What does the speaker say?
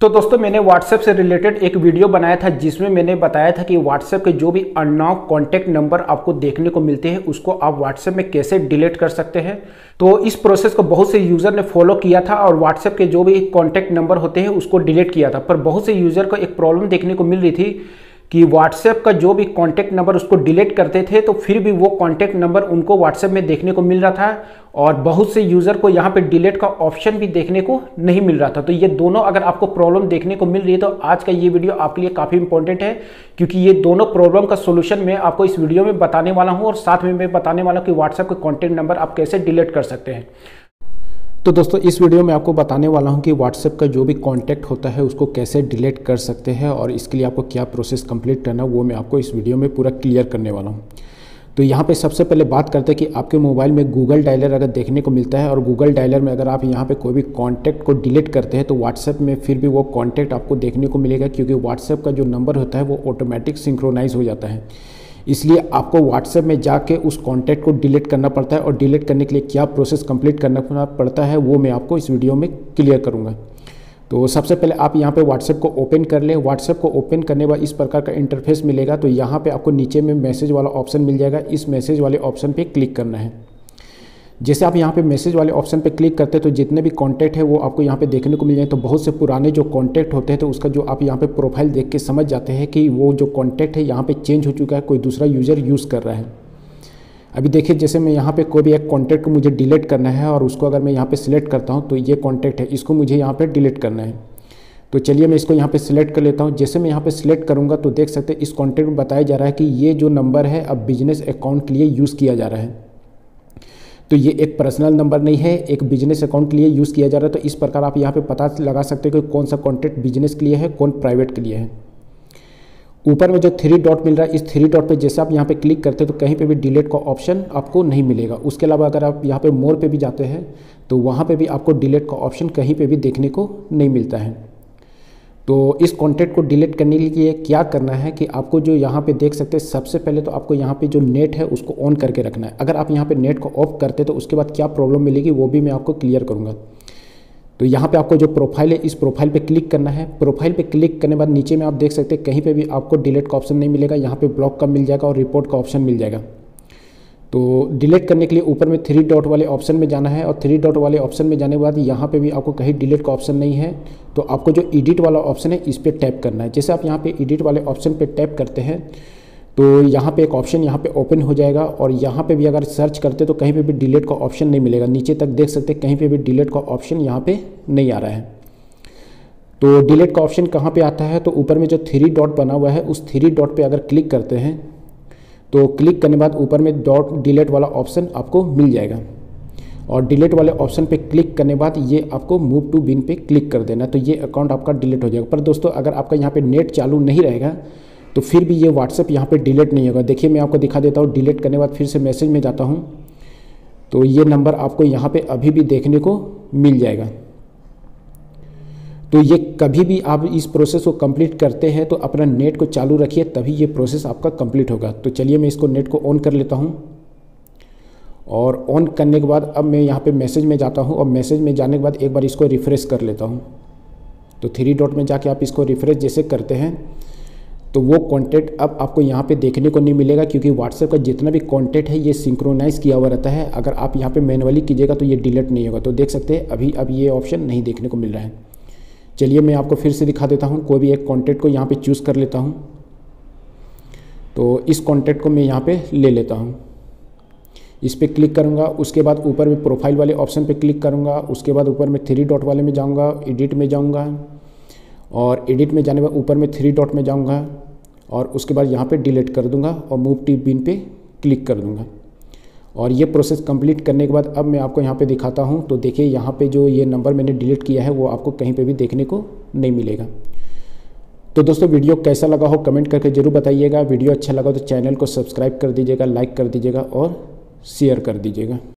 तो दोस्तों, मैंने व्हाट्सएप से रिलेटेड एक वीडियो बनाया था, जिसमें मैंने बताया था कि व्हाट्सएप के जो भी अननॉक कॉन्टैक्ट नंबर आपको देखने को मिलते हैं, उसको आप व्हाट्सएप में कैसे डिलीट कर सकते हैं। तो इस प्रोसेस को बहुत से यूज़र ने फॉलो किया था और व्हाट्सएप के जो भी कॉन्टैक्ट नंबर होते हैं, उसको डिलीट किया था। पर बहुत से यूज़र को एक प्रॉब्लम देखने को मिल रही थी कि व्हाट्सएप का जो भी कॉन्टैक्ट नंबर उसको डिलीट करते थे तो फिर भी वो कॉन्टैक्ट नंबर उनको व्हाट्सएप में देखने को मिल रहा था और बहुत से यूज़र को यहाँ पे डिलीट का ऑप्शन भी देखने को नहीं मिल रहा था। तो ये दोनों अगर आपको प्रॉब्लम देखने को मिल रही है तो आज का ये वीडियो आपके लिए काफ़ी इंपॉर्टेंट है, क्योंकि ये दोनों प्रॉब्लम का सोल्यूशन मैं आपको इस वीडियो में बताने वाला हूँ और साथ में मैं बताने वाला हूँ कि व्हाट्सएप के कॉन्टैक्ट नंबर आप कैसे डिलीट कर सकते हैं। तो दोस्तों, इस वीडियो में आपको बताने वाला हूँ कि व्हाट्सएप का जो भी कांटेक्ट होता है, उसको कैसे डिलीट कर सकते हैं और इसके लिए आपको क्या प्रोसेस कंप्लीट करना है, वो मैं आपको इस वीडियो में पूरा क्लियर करने वाला हूँ। तो यहाँ पे सबसे पहले बात करते हैं कि आपके मोबाइल में गूगल डायलर अगर देखने को मिलता है और गूगल डायलर में अगर आप यहाँ पे कोई भी कॉन्टैक्ट को डिलीट करते हैं तो व्हाट्सएप में फिर भी वो कॉन्टैक्ट आपको देखने को मिलेगा, क्योंकि व्हाट्सएप का जो नंबर होता है, वो ऑटोमेटिक सिंक्रोनाइज हो जाता है। इसलिए आपको व्हाट्सएप में जाके उस कॉन्टैक्ट को डिलीट करना पड़ता है और डिलीट करने के लिए क्या प्रोसेस कंप्लीट करना पड़ता है, वो मैं आपको इस वीडियो में क्लियर करूँगा। तो सबसे पहले आप यहाँ पे व्हाट्सएप को ओपन कर लें। व्हाट्सएप को ओपन करने बाद इस प्रकार का इंटरफेस मिलेगा तो यहाँ पे आपको नीचे में मैसेज वाला ऑप्शन मिल जाएगा। इस मैसेज वाले ऑप्शन पे क्लिक करना है। जैसे आप यहाँ पे मैसेज वाले ऑप्शन पे क्लिक करते हैं तो जितने भी कॉन्टैक्ट है वो आपको यहाँ पे देखने को मिल जाए तो बहुत से पुराने जो कॉन्टैक्ट होते हैं तो उसका जो आप यहाँ पे प्रोफ़ाइल देख के समझ जाते हैं कि वो जो कॉन्टैक्ट है यहाँ पे चेंज हो चुका है, कोई दूसरा यूज़र यूज़ कर रहा है। अभी देखिए, जैसे मैं यहाँ पे कोई भी एक कॉन्टैक्ट को मुझे डिलीट करना है और उसको अगर मैं यहाँ पर सिलेक्ट करता हूँ तो ये कॉन्टैक्ट है, इसको मुझे यहाँ पर डिलीट करना है। तो चलिए मैं इसको यहाँ पे सिलेक्ट कर लेता हूँ। जैसे मैं यहाँ पे सिलेक्ट करूँगा तो देख सकते हैं इस कॉन्टैक्ट में बताया जा रहा है कि ये जो नंबर है, अब बिज़नेस अकाउंट के लिए यूज़ किया जा रहा है। तो ये एक पर्सनल नंबर नहीं है, एक बिज़नेस अकाउंट के लिए यूज़ किया जा रहा है तो इस प्रकार आप यहाँ पे पता लगा सकते हो कि कौन सा कॉन्टैक्ट बिज़नेस के लिए है, कौन प्राइवेट के लिए है। ऊपर में जो थ्री डॉट मिल रहा है, इस थ्री डॉट पे जैसे आप यहाँ पे क्लिक करते हैं तो कहीं पे भी डिलीट का ऑप्शन आपको नहीं मिलेगा। उसके अलावा अगर आप यहाँ पे मोर पे भी जाते हैं तो वहाँ पे भी आपको डिलीट का ऑप्शन कहीं पे भी देखने को नहीं मिलता है। तो इस कॉन्टेंट को डिलीट करने के लिए क्या करना है कि आपको जो यहाँ पे देख सकते हैं, सबसे पहले तो आपको यहाँ पे जो नेट है, उसको ऑन करके रखना है। अगर आप यहाँ पे नेट को ऑफ़ करते तो उसके बाद क्या प्रॉब्लम मिलेगी, वो भी मैं आपको क्लियर करूँगा। तो यहाँ पे आपको जो प्रोफ़ाइल है, इस प्रोफ़ाइल पे क्लिक करना है। प्रोफ़ाइल पे क्लिक करने बाद नीचे में आप देख सकते हैं, कहीं पे भी आपको डिलीट का ऑप्शन नहीं मिलेगा। यहाँ पे ब्लॉक का मिल जाएगा और रिपोर्ट का ऑप्शन मिल जाएगा। तो डिलीट करने के लिए ऊपर में थ्री डॉट वाले ऑप्शन में जाना है और थ्री डॉट वाले ऑप्शन में जाने के बाद यहाँ पे भी आपको कहीं डिलीट का ऑप्शन नहीं है। तो आपको जो एडिट वाला ऑप्शन है, इस पर टैप करना है। जैसे आप यहाँ पे एडिट वाले ऑप्शन पे टैप करते हैं तो यहाँ पे एक ऑप्शन यहाँ पे ओपन हो जाएगा और यहाँ पे भी अगर सर्च करते तो कहीं पे भी डिलीट का ऑप्शन नहीं मिलेगा। नीचे तक देख सकते कहीं पे भी डिलीट का ऑप्शन यहाँ पे नहीं आ रहा है। तो डिलीट का ऑप्शन कहाँ पे आता है? तो ऊपर में जो थ्री डॉट बना हुआ है, उस थ्री डॉट पे अगर क्लिक करते हैं तो क्लिक करने बाद ऊपर में डॉट डिलीट वाला ऑप्शन आपको मिल जाएगा। और डिलीट वाले ऑप्शन पे क्लिक करने बाद ये आपको मूव टू बिन पे क्लिक कर देना तो ये अकाउंट आपका डिलीट हो जाएगा। पर दोस्तों, अगर आपका यहाँ पे नेट चालू नहीं रहेगा तो फिर भी ये व्हाट्सअप यहाँ पे डिलीट नहीं होगा। देखिए, मैं आपको दिखा देता हूँ, डिलीट करने बाद फिर से मैसेज में जाता हूँ। तो ये नंबर आपको यहाँ पर अभी भी देखने को मिल जाएगा। तो ये कभी भी आप इस प्रोसेस को कंप्लीट करते हैं तो अपना नेट को चालू रखिए, तभी ये प्रोसेस आपका कंप्लीट होगा। तो चलिए मैं इसको नेट को ऑन कर लेता हूँ। और ऑन करने के बाद अब मैं यहाँ पे मैसेज में जाता हूँ, और मैसेज में जाने के बाद एक बार इसको रिफ़्रेश कर लेता हूँ। तो थ्री डॉट में जाके आप इसको रिफ़्रेश जैसे करते हैं तो वो कॉन्टेक्ट अब आपको यहाँ पे देखने को नहीं मिलेगा, क्योंकि व्हाट्सएप का जितना भी कॉन्टेक्ट है, ये सिंक्रोनाइज़ किया हुआ रहता है। अगर आप यहाँ पे मैनुअली कीजिएगा तो ये डिलीट नहीं होगा। तो देख सकते हैं, अभी अब ये ऑप्शन नहीं देखने को मिल रहा है। चलिए मैं आपको फिर से दिखा देता हूँ, कोई भी एक कॉन्टेक्ट को यहाँ पे चूज़ कर लेता हूँ। तो इस कॉन्टेक्ट को मैं यहाँ पे ले लेता हूँ। इस पर क्लिक करूँगा, उसके बाद ऊपर में प्रोफ़ाइल वाले ऑप्शन पे क्लिक करूँगा, उसके बाद ऊपर में थ्री डॉट वाले में जाऊँगा एडिट में जाऊँगा, और एडिट में जाने के बाद ऊपर में थ्री डॉट में जाऊँगा, और उसके बाद यहाँ पे डिलीट कर दूँगा, और मूव टी बिन पे क्लिक कर दूँगा। और ये प्रोसेस कंप्लीट करने के बाद अब मैं आपको यहाँ पे दिखाता हूँ। तो देखिए, यहाँ पे जो ये नंबर मैंने डिलीट किया है, वो आपको कहीं पे भी देखने को नहीं मिलेगा। तो दोस्तों, वीडियो कैसा लगा हो कमेंट करके ज़रूर बताइएगा। वीडियो अच्छा लगा तो चैनल को सब्सक्राइब कर दीजिएगा लाइक कर दीजिएगा और शेयर कर दीजिएगा।